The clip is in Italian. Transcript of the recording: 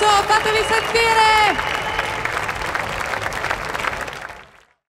applauso, fateli sentire!